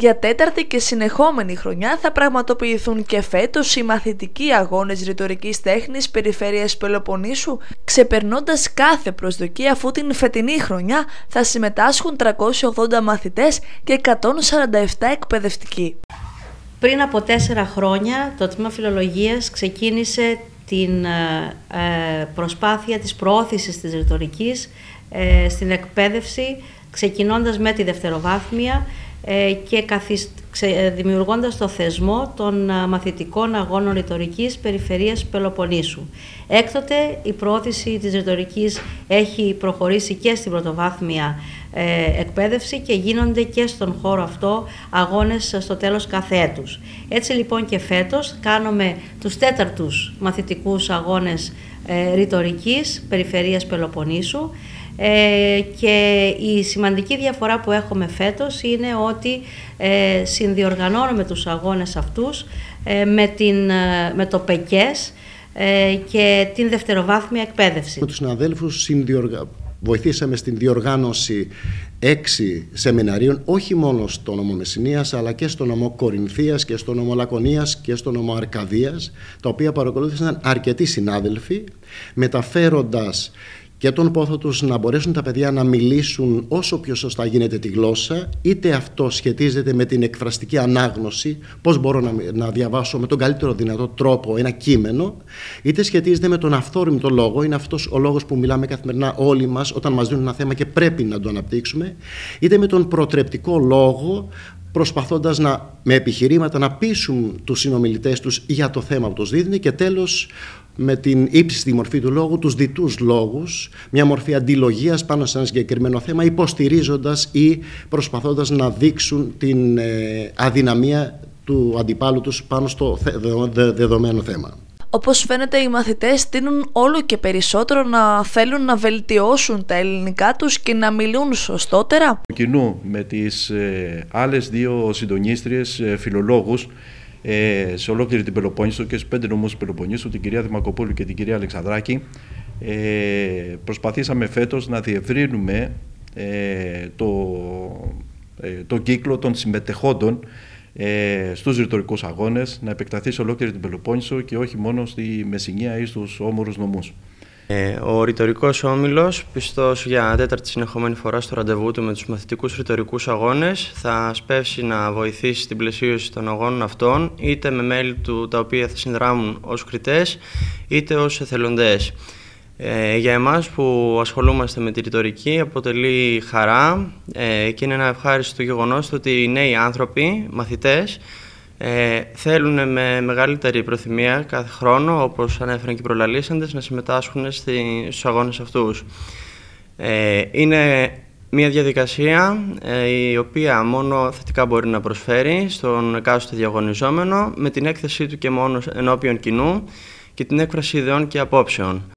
Για τέταρτη και συνεχόμενη χρονιά θα πραγματοποιηθούν και φέτος οι μαθητικοί αγώνες ρητορικής τέχνης περιφέρειας Πελοποννήσου, ξεπερνώντας κάθε προσδοκία αφού την φετινή χρονιά θα συμμετάσχουν 380 μαθητές και 147 εκπαιδευτικοί. Πριν από τέσσερα χρόνια το Τμήμα Φιλολογίας ξεκίνησε την ε, ε, προσπάθεια της προώθησης της ρητορικής ε, στην εκπαίδευση ξεκινώντας με τη δευτεροβάθμια ε, και ε, δημιουργώντας το θεσμό των ε, μαθητικών αγώνων ρητορικής περιφερείας Πελοποννήσου. Έκτοτε η πρόθεση της ρητορικής έχει προχωρήσει και στην πρωτοβάθμια εκπαίδευση και γίνονται και στον χώρο αυτό αγώνες στο τέλος κάθε έτους. Έτσι λοιπόν και φέτος κάνουμε τους τέταρτους μαθητικούς αγώνες ρητορικής περιφερείας Πελοποννήσου ε, και η σημαντική διαφορά που έχουμε φέτος είναι ότι ε, συνδιοργανώνουμε τους αγώνες αυτούς ε, με, την, ε, με το ΠΕΚΕΣ και την δευτεροβάθμια εκπαίδευση. Με τους συναδέλφους συνδιοργα... βοηθήσαμε στην διοργάνωση έξι σεμιναρίων όχι μόνο στο νομό Μεσσηνίας αλλά και στο νομό Κορινθίας και στο νομό Λακωνίας και στο νομό Αρκαδίας τα οποία παρακολούθησαν αρκετοί συνάδελφοι μεταφέροντας και τον πόθο τους να μπορέσουν τα παιδιά να μιλήσουν όσο πιο σωστά γίνεται τη γλώσσα, είτε αυτό σχετίζεται με την εκφραστική ανάγνωση, πώς μπορώ να, να διαβάσω με τον καλύτερο δυνατό τρόπο ένα κείμενο, είτε σχετίζεται με τον αυθόρμητο λόγο, είναι αυτός ο λόγος που μιλάμε καθημερινά όλοι μας όταν μας δίνουν ένα θέμα και πρέπει να το αναπτύξουμε, είτε με τον προτρεπτικό λόγο προσπαθώντας να, με επιχειρήματα να πείσουν τους συνομιλητές τους για το θέμα που τους δίνει και τέλος με την ύψιστη μορφή του λόγου, τους διτούς λόγους, μια μορφή αντιλογίας πάνω σε ένα συγκεκριμένο θέμα, υποστηρίζοντας ή προσπαθώντας να δείξουν την ε, αδυναμία του αντιπάλου τους πάνω στο δεδομένο θέμα. Όπως φαίνεται οι μαθητές τείνουν όλο και περισσότερο να θέλουν να βελτιώσουν τα ελληνικά τους και να μιλούν σωστότερα. Κοινού με τις ε, άλλες δύο συντονίστριες ε, φιλολόγους ε, σε ολόκληρη την Πελοπόννησο και στους πέντε νομούς Πελοποννήσου, την κυρία Δημακοπούλου και την κυρία Αλεξανδράκη, ε, προσπαθήσαμε φέτος να διευρύνουμε ε, το, ε, το κύκλο των συμμετεχόντων ε, στους ρητορικούς αγώνες, να επεκταθεί σε ολόκληρη την Πελοπόννησο και όχι μόνο στη Μεσσηνία ή στους όμορους νομούς. Ε, ο ρητορικός όμιλος, πιστός για τέταρτη συνεχόμενη φορά στο ραντεβού του με τους μαθητικούς ρητορικούς αγώνες, θα σπεύσει να βοηθήσει στην πλαισίωση των αγώνων αυτών, είτε με μέλη του τα οποία θα συνδράμουν ως κριτές, είτε ως εθελοντές. Ε, για εμάς που ασχολούμαστε με τη ρητορική αποτελεί χαρά ε, και είναι ένα ευχάριστο γεγονός ότι οι νέοι άνθρωποι, μαθητές, ε, θέλουν με μεγαλύτερη προθυμία κάθε χρόνο, όπως ανέφεραν και οι προλαλήσαντες, να συμμετάσχουν στη, στους αγώνες αυτούς. Ε, είναι μια διαδικασία ε, η οποία μόνο θετικά μπορεί να προσφέρει στον εκάστοτε διαγωνιζόμενο με την έκθεσή του και μόνο ενώπιον κοινού και την έκφραση ιδεών και απόψεων.